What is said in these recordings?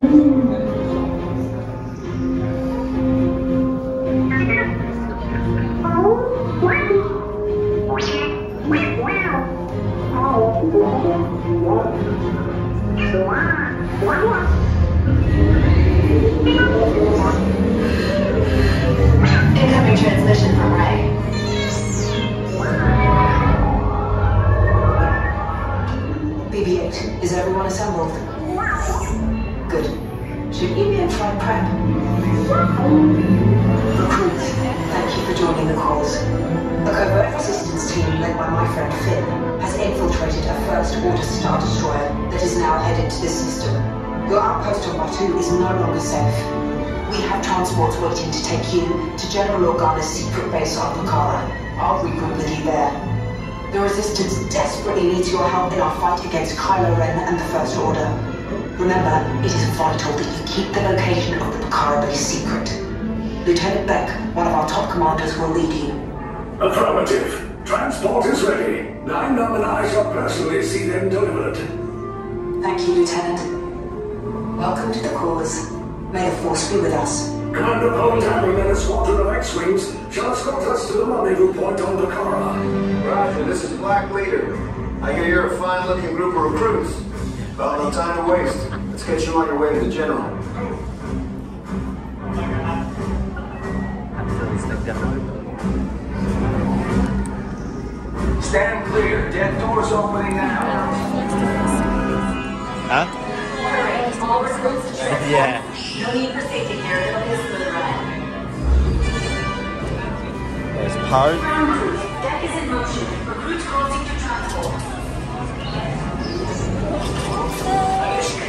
Incoming transmission from Rey. BB-8, is everyone assembled? Good. Should you be in flight prep? Recruits, thank you for joining the cause. A covert resistance team led by my friend Finn has infiltrated a First Order Star Destroyer that is now headed to this system. Your outpost on Batuu is no longer safe. We have transports waiting to take you to General Organa's secret base on Pacara. I'll regroup with you there. The Resistance desperately needs your help in our fight against Kylo Ren and the First Order. Remember, it is vital that you keep the location of the Pacara base secret. Lieutenant Bek, one of our top commanders, will lead you. Affirmative. Transport is ready. Nien Nunb and I shall personally see them delivered. Thank you, Lieutenant. Welcome to the cause. May the Force be with us. Commander Poe Dameron and a squadron of X-Wings shall escort us to the rendezvous point on Pacara. Roger, this is Black Leader. I hear you're a fine-looking group of recruits. Well, no time to waste. Let's get you on your way to the General. Stand clear. Death doors opening now. Huh? Alright, all recruits to transport. Yeah. No need for safety gear. It'll be a smooth ride. There's Poe. Ground crews, deck is in motion. Recruits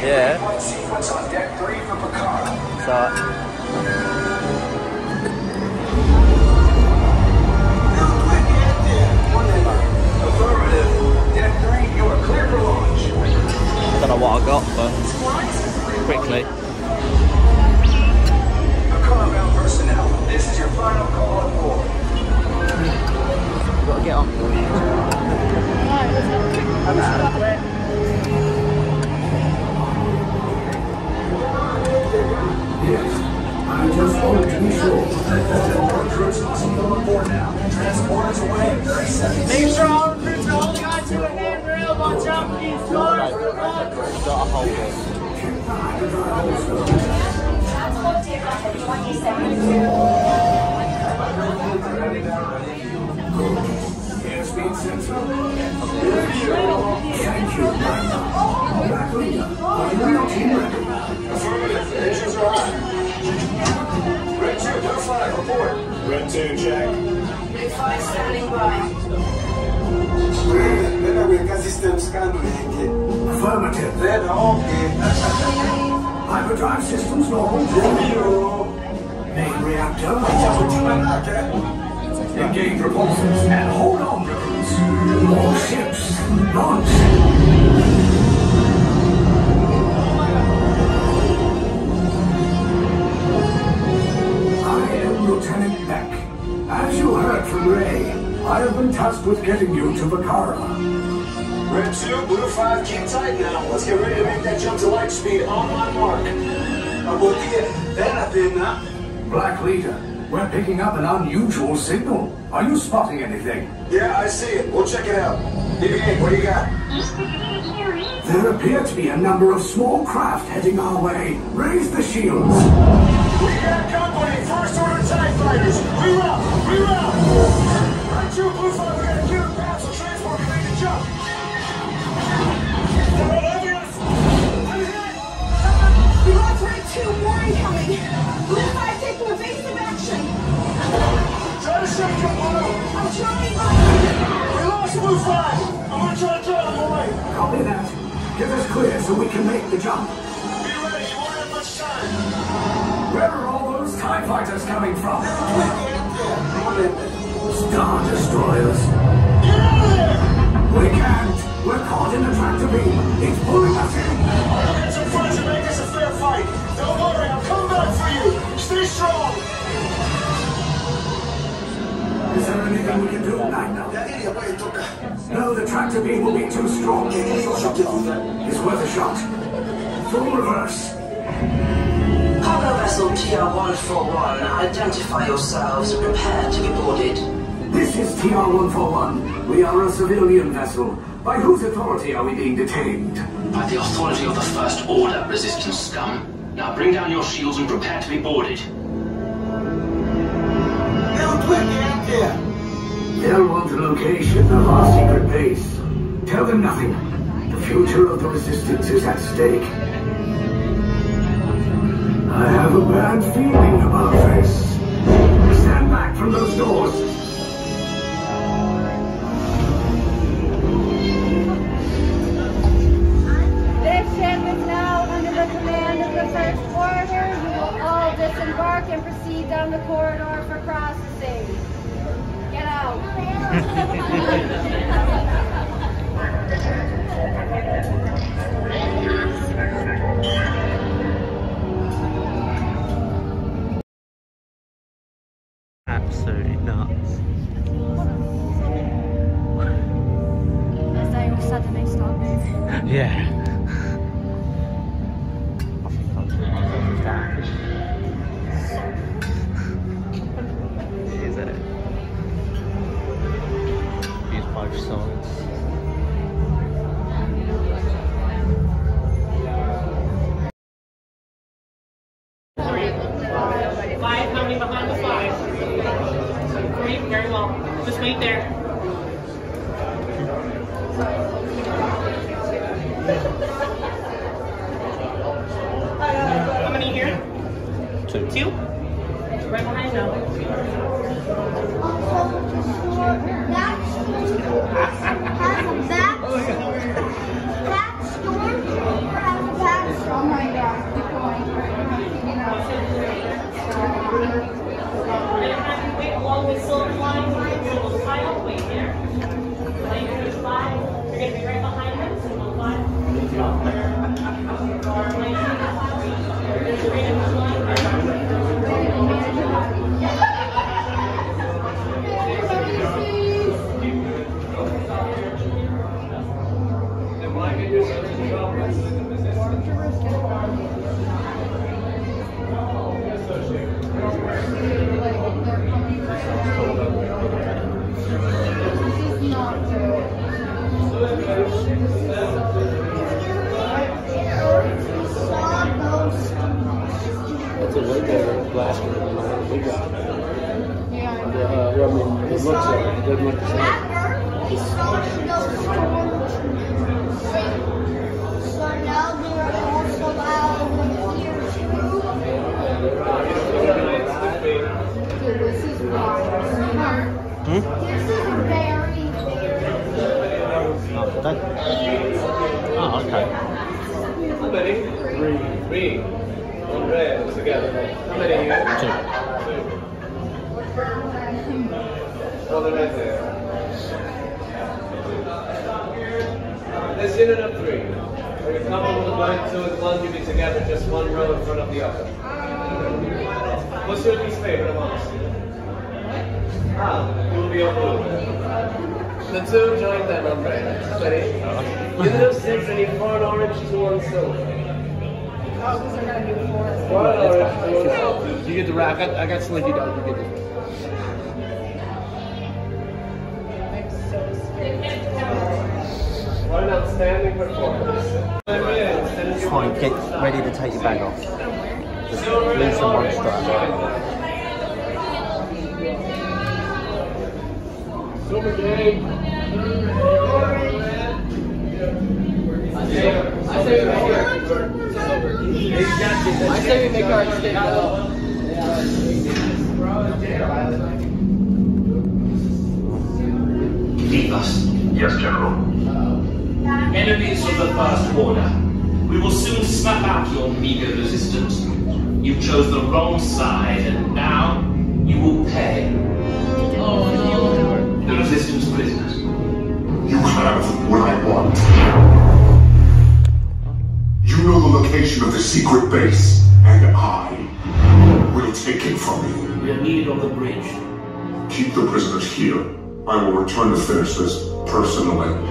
Yeah. Flight sequence on deck three for Pacara. So, Affirmative. Deck three, you are clear for launch. I don't know what I got, but quickly. Pacara bound personnel. This is your final call on board. Gotta get on. 30 seconds. Make sure all recruits are holding onto a handrail. Watch out for these doors. Good luck. Blue 5, report. Red 2, check. Big 5 standing by. Nenda kuweka system scan wengi. Affirmative. Nenda okay. Hyperdrive systems normal. Zero. Main reactor. Engage repulsors and hold on, recruits. More ships. Launch. Lieutenant Bek. As you heard from Rey, I have been tasked with getting you to Pacara. Red 2, Blue 5, keep tight now. Let's get ready to make that jump to light speed on my mark. Abutia, then I did not. Black Leader, we're picking up an unusual signal. Are you spotting anything? Yeah, I see it. We'll check it out. BB-8, what do you got? There appear to be a number of small craft heading our way. Raise the shields. We got company, first order TIE fighters. Red 2, Blue 5, we got a clear path, so transport to jump. I'm. We lost Red 2, more incoming. Blue 5 taking evasive action. Try to shift your blue. I'm trying. We lost Blue 5. I'm gonna try to draw them away. Copy that. Get us clear so we can make the jump. Where are all those TIE fighters coming from? Star Destroyers. Get out of there! We can't. We're caught in a tractor beam. It's pulling us in. I'll get some friends and make this a fair fight. Don't worry, I'm coming back for you. Stay strong. Is there anything we can do? Nine No, the tractor beam will be too strong. It's worth a shot. Full reverse. Cargo vessel TR-141, identify yourselves and prepare to be boarded. This is TR-141. We are a civilian vessel. By whose authority are we being detained? By the authority of the First Order, Resistance scum. Now bring down your shields and prepare to be boarded. Little quick, out there. They'll want the location of our secret base. Tell them nothing. The future of the Resistance is at stake. I have a bad feeling about this. Stand back from those doors. This ship is now under the command of the First Order. You will all disembark and proceed down the corridor for processing. Get out. just Two. Two? Right behind them. Oh my Wait silver line. You're a little side up, wait there. Wait for the five. You're gonna be right better blaster than the one we got. Uh, well, I mean, it looks like it doesn't look the same. So now they're also out here too. Dude, this is wild. This is very, very Oh, that, oh okay. How many? Three. Three. One red together. How many you? Two. Hold it right there. This unit of three. When you come over the line, two and one, you be together, just one row in front of the other. What's your least favorite amongst? Ah, you will be on blue. The two join them red. Ready? Unit of six, I need four orange, two on silver. Four on orange, two on silver. You get the rack. I got, I got Slinky Dog. You get this. What an outstanding performance. Fine, get ready to take your bag off. Just loosen one strap. Silver game. I say we make our. I say we make our escape. Leave us. Yes, General. Enemies of the First Order. We will soon snuff out your meager resistance. You chose the wrong side, and now you will pay. Oh, the Resistance prisoners. Secret base, and I will take it from you. We are needed on the bridge. Keep the prisoners here. I will return to finish this personally.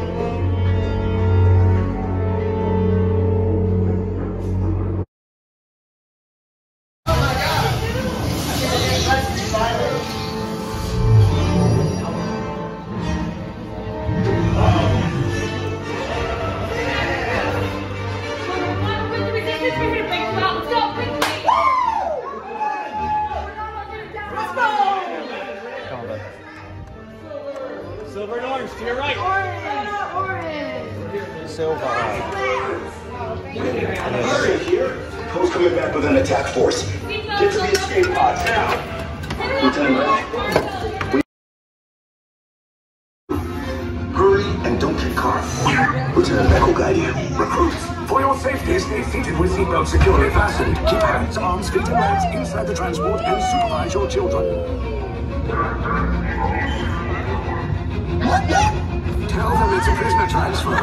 Caught. Lieutenant Bek will guide you. Recruits, for your safety, stay seated with seatbelts securely fastened. Keep hands, arms, feet, and legs inside the transport and supervise your children. Tell them it's a prisoner transfer.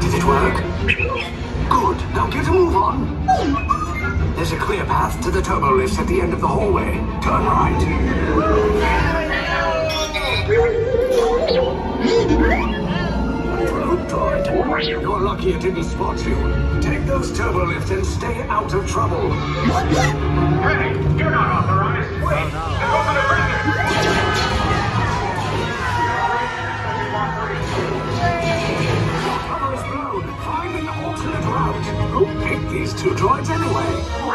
Did it work? Good. Now get a move on. There's a clear path to the turbo lifts at the end of the hallway. Turn right. Droid. You're lucky it didn't spot you. Take those turbo lifts and stay out of trouble. Hey, you're not authorized. Wait, open the prison. Cover is blown. Find an alternate route. Who picked these two droids anyway?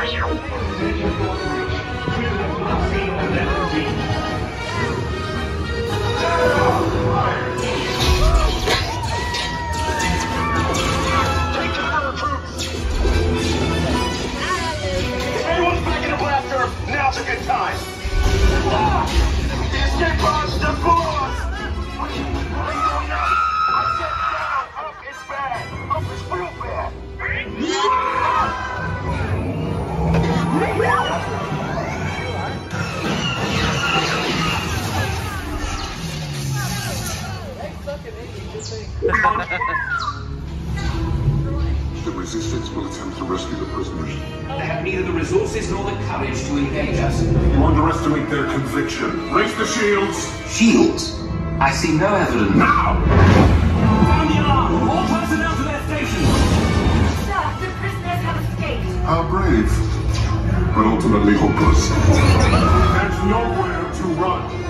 Neither the nor the courage to engage us. You underestimate their conviction. Raise the shields! Shields? I see no evidence. Now! Sound the alarm! All personnel to their stations! Sir, the prisoners have escaped. How brave, but ultimately hopeless. There's nowhere to run.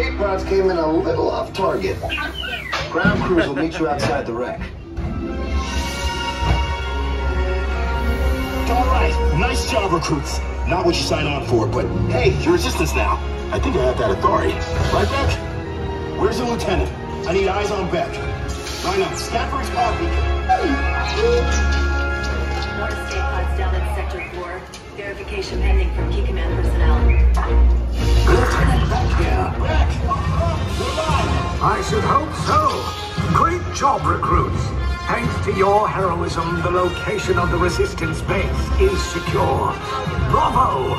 Escape pods came in a little off target. Ground crews will meet you outside the wreck. All right, nice job, recruits. Not what you signed on for, but hey, your resistance now. I think I have that authority. Right, Bek? Where's the lieutenant? I need eyes on Bek. Line up, scan for his pod beacon. More escape pods down in Sector 4. Verification pending from key command personnel. I should hope so. Great job, recruits. Thanks to your heroism, the location of the resistance base is secure. Bravo!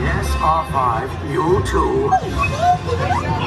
Yes, R5, you too.